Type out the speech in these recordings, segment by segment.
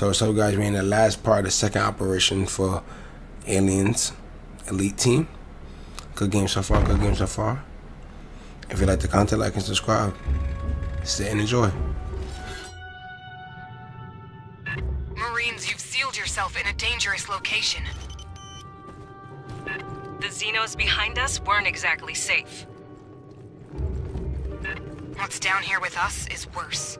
So, so guys, we're in the last part of the second operation for Aliens Elite Team. Good game so far, good game so far. If you like the content, like and subscribe. Sit and enjoy. Marines, you've sealed yourself in a dangerous location. The Xenos behind us weren't exactly safe. What's down here with us is worse.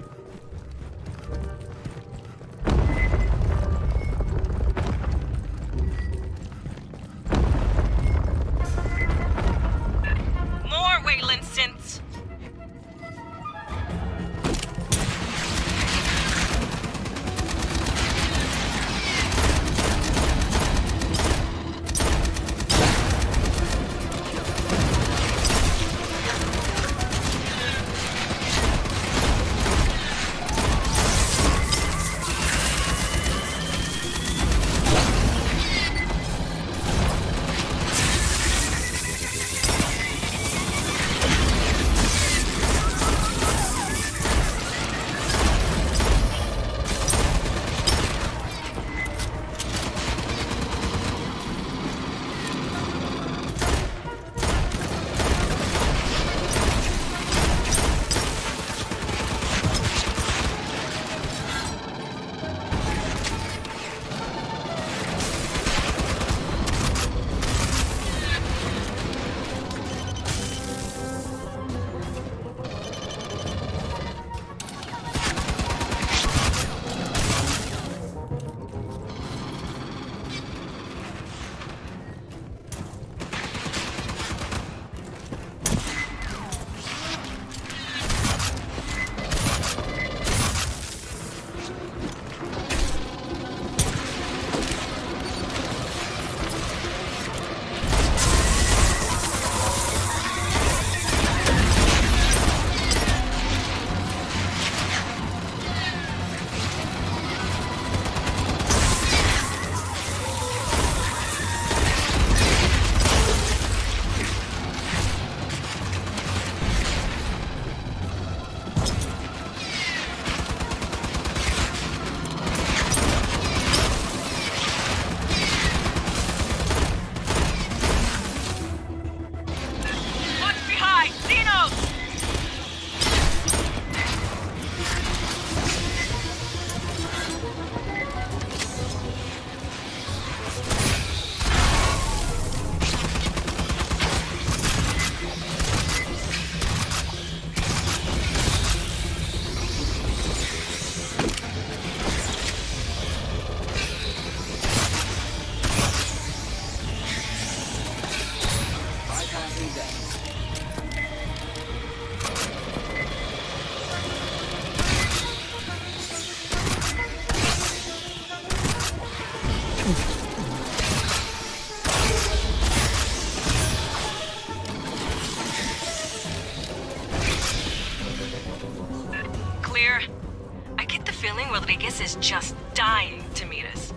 I get the feeling Rodriguez is just dying to meet us.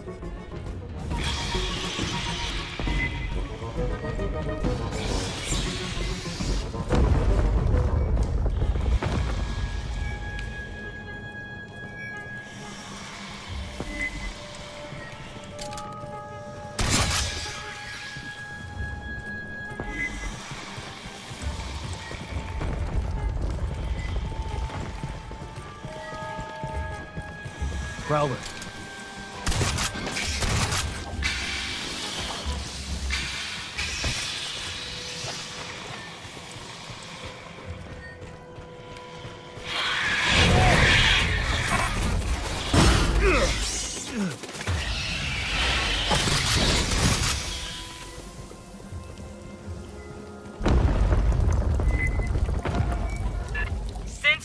Prowler.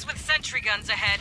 With sentry guns ahead.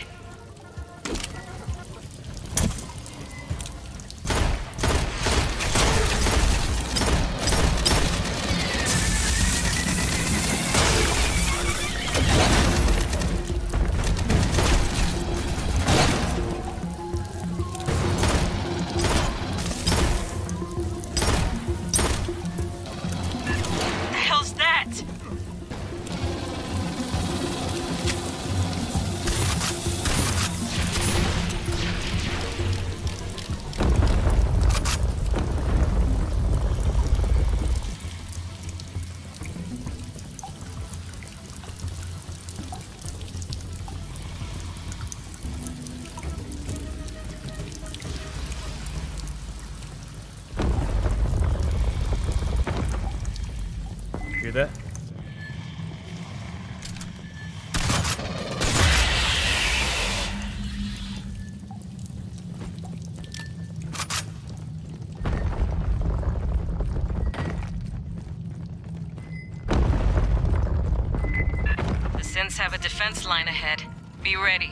Defense line ahead. Be ready.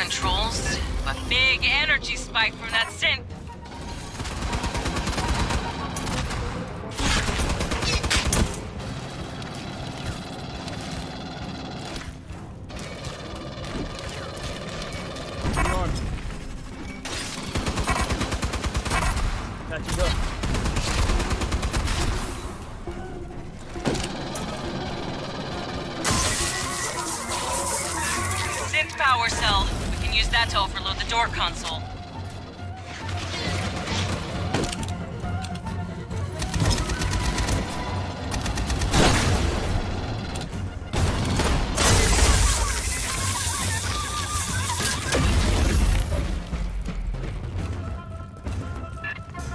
Controls. A big energy spike from that synth. That to overload the door console.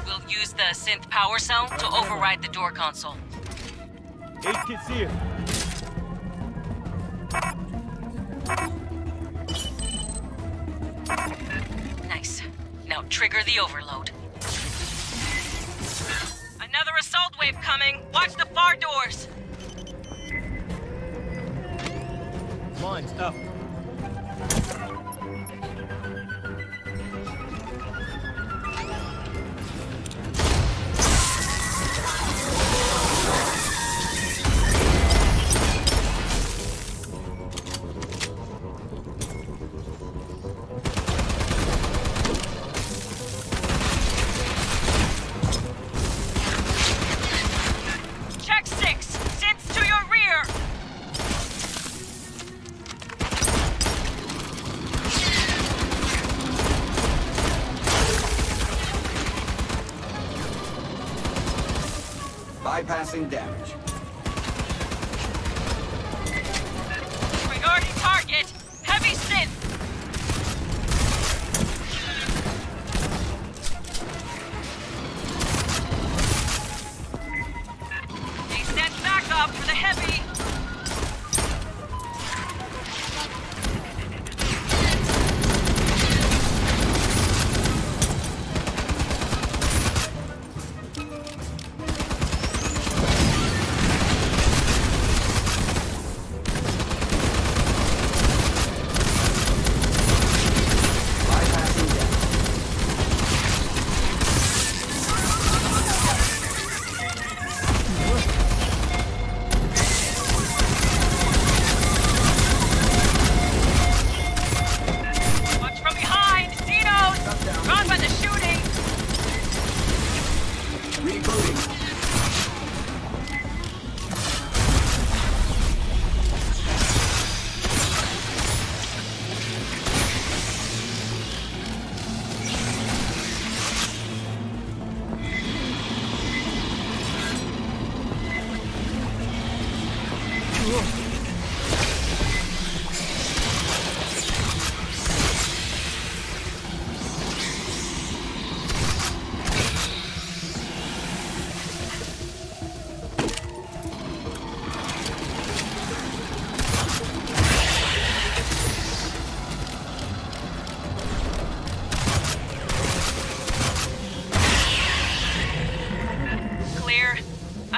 We'll use the synth power cell to override the door console. Eight kits here. Now trigger the overload. Another assault wave coming. Watch the far doors. Mine's up.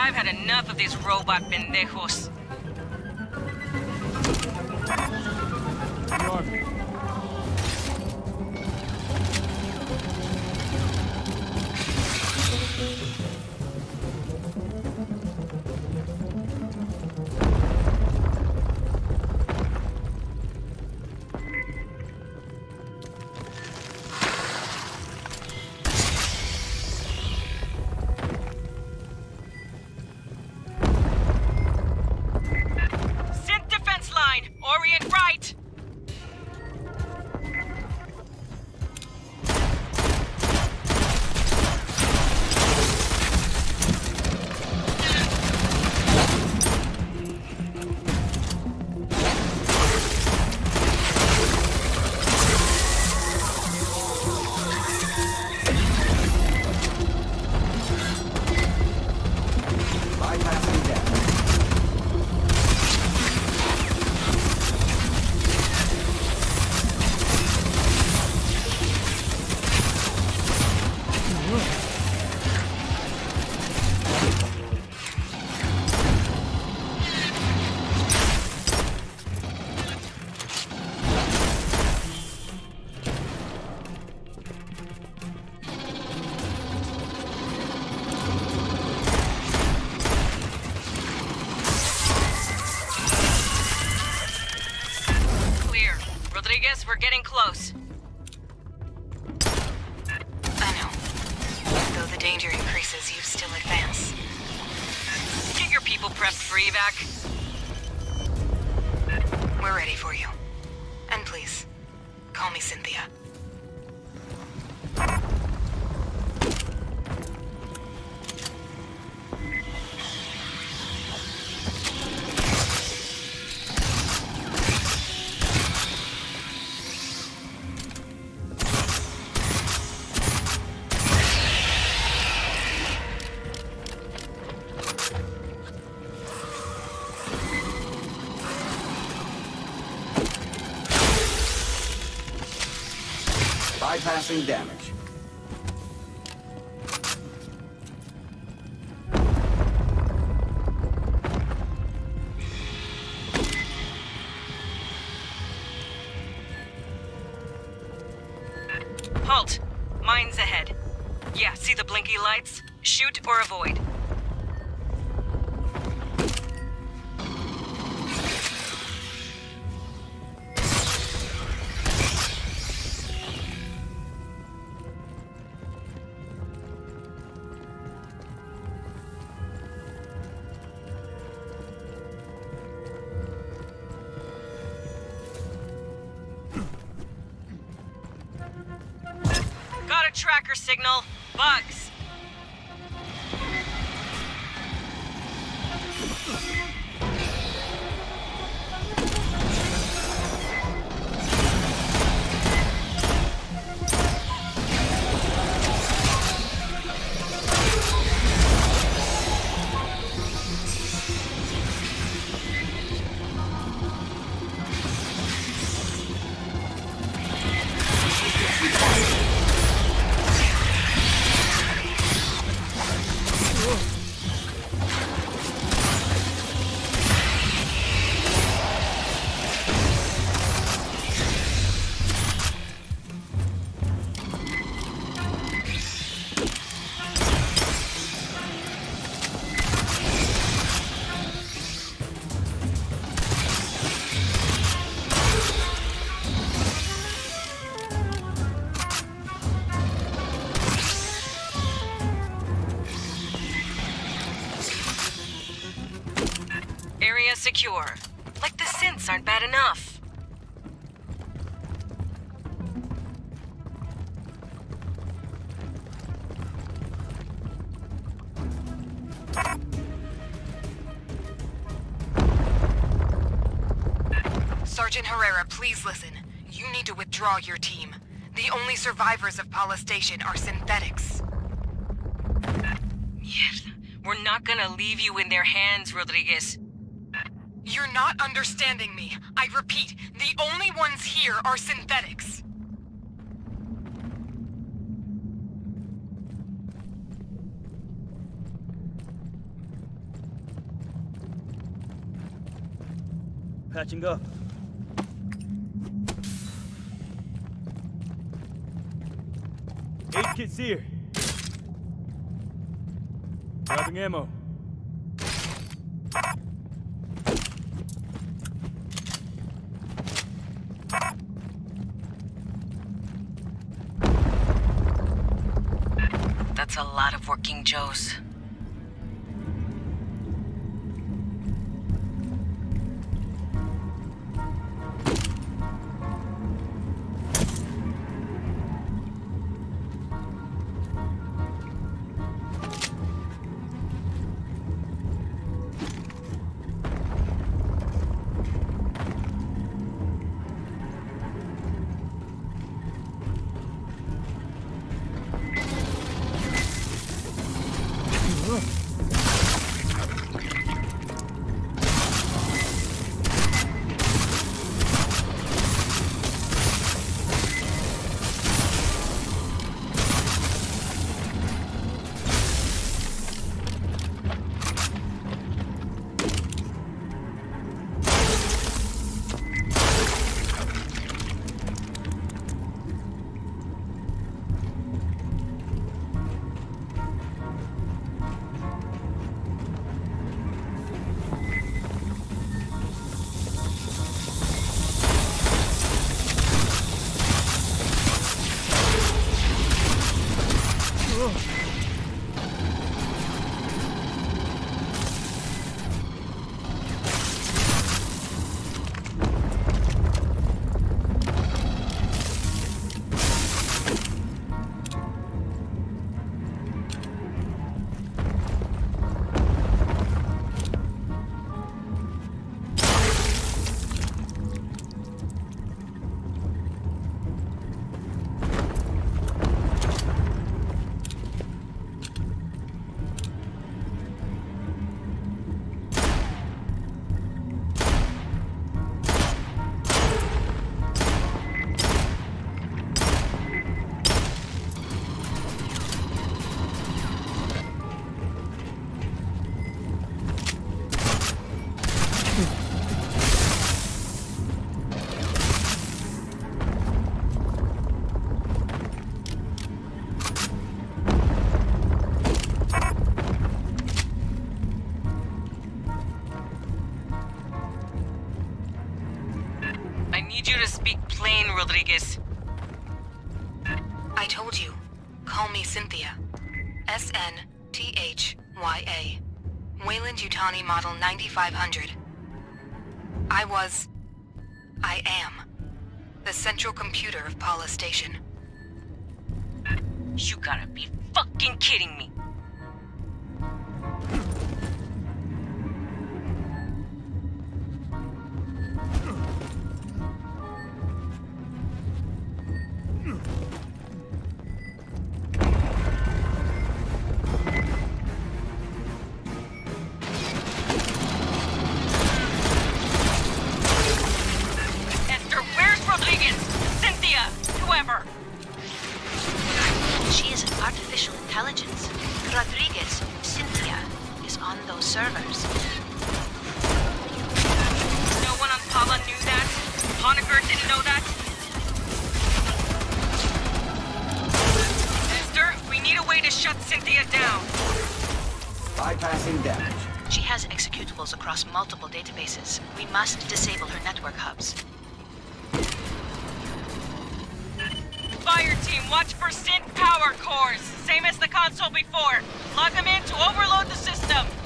I've had enough of these robot pendejos. Armed. People prepped for evac. We're ready for you. And please, call me Cynthia. Damage. Halt. Mine's ahead. Yeah, see the blinky lights? Shoot or avoid. Like the synths aren't bad enough. Sergeant Herrera, please listen. You need to withdraw your team. The only survivors of Pala Station are synthetics. Yes. We're not gonna leave you in their hands, Rodriguez. You're not understanding me. I repeat, the only ones here are synthetics. Patching up. Eight kits here. Grabbing ammo. That's a lot of working Joes. Need you to speak plain, Rodriguez. I told you. Call me Cynthia. S N T H Y A. Weyland-Yutani Model 9500. I was. I am. The central computer of Pala Station. You gotta be fucking kidding me. Intelligence. Rodriguez, Cynthia, is on those servers. No one on Pala knew that. Hoenikker didn't know that. Esther, we need a way to shut Cynthia down. Bypassing damage. She has executables across multiple databases. We must disable her network hubs. Team, watch for synth power cores. Same as the console before. Log them in to overload the system.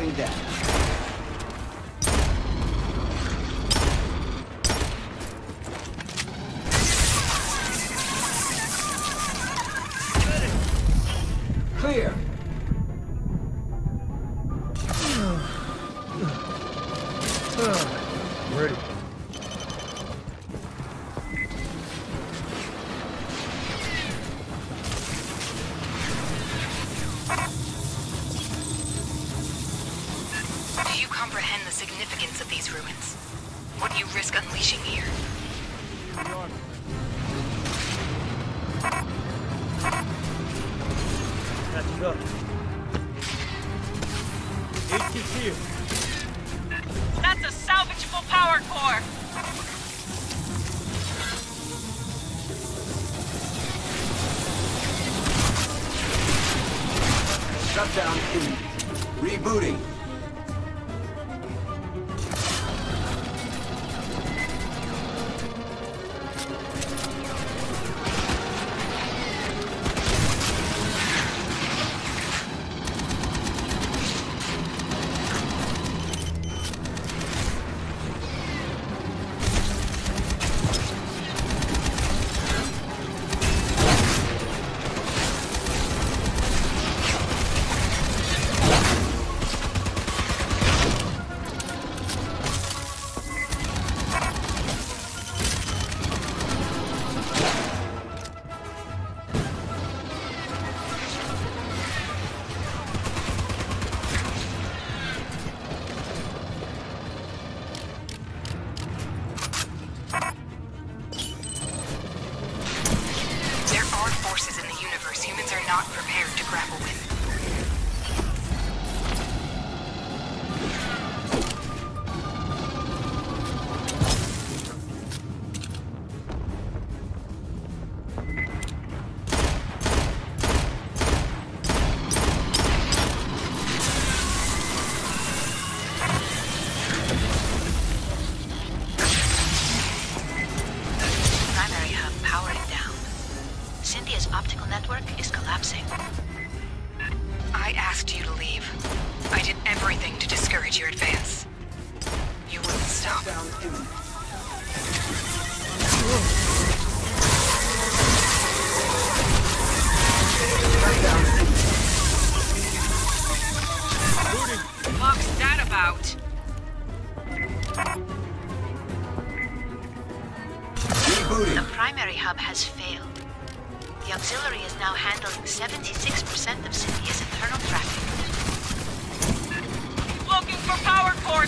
Damage. Clear. Ready. Significance of these ruins? What do you risk unleashing here? Catching up.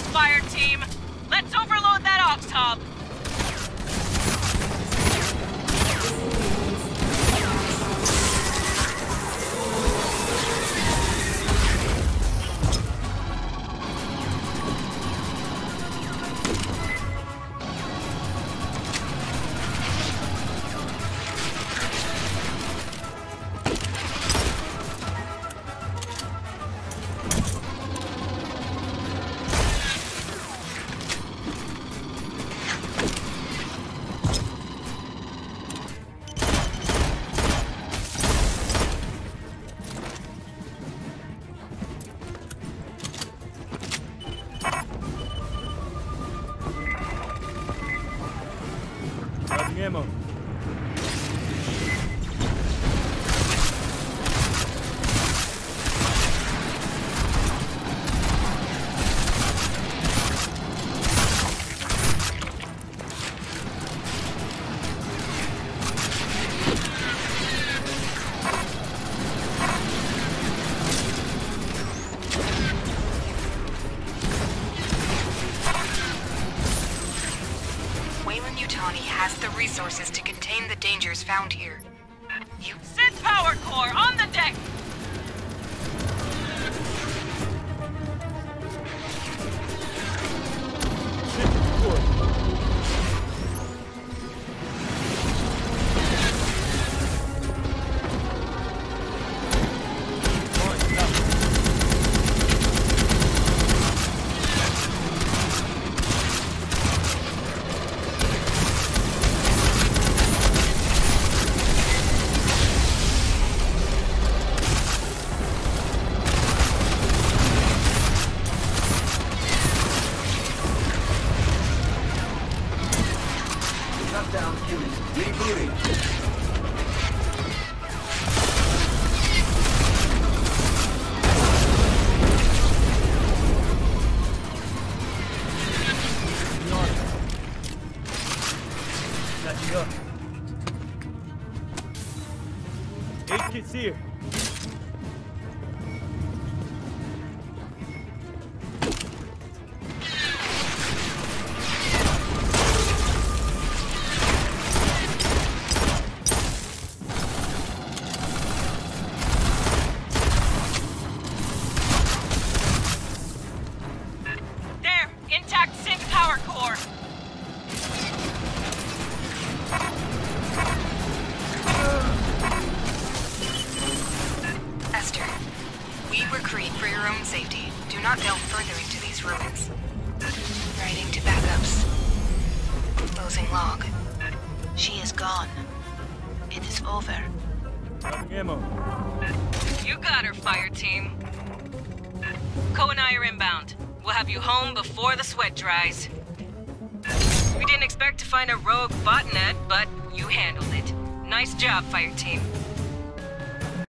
fire team. Let's overload that aux hub. mesmo. around here.